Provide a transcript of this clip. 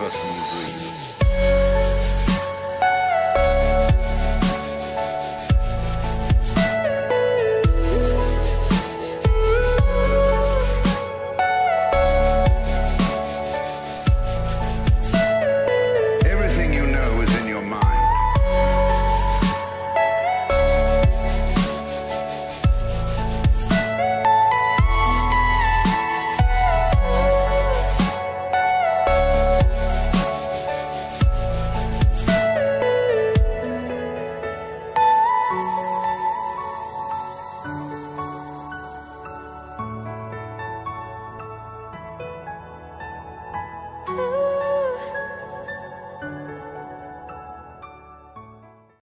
person you.